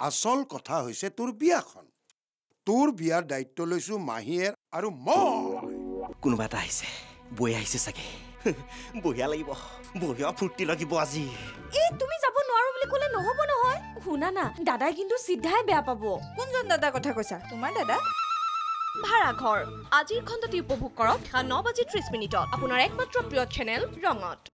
আচল কথা হৈছে তোৰ বিয়াখন। তোৰ বিয়াৰ দায়িত্ব লৈছো মাহীয়েৰ আৰু মই। কোনোবা এটা আহিছে। বৈ আহিছে চাগে। বঢ়িয়া লাগিব। বঢ়িয়া ফূৰ্তি লাগিব আজি। এই তুমি যাব নোৱাৰো বুলি ক'লে নহ'ব নহয়। শুনা না দাদাই কিন্তু চিধাই বেয়া পাব। কোনজন দাদাৰ কথা কৈছা? তোমাৰ দাদা? ভাড়া ঘৰ। আজিৰ খণ্ডটি উপভোগ কৰক। ন বাজি ত্ৰিছ মিনিটত। আপোনাৰ একমাত্ৰ প্ৰিয় চেনেল ৰঙত।